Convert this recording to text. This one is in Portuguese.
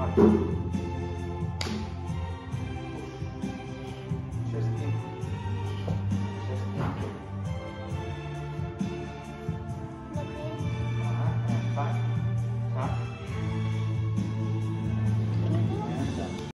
Amém.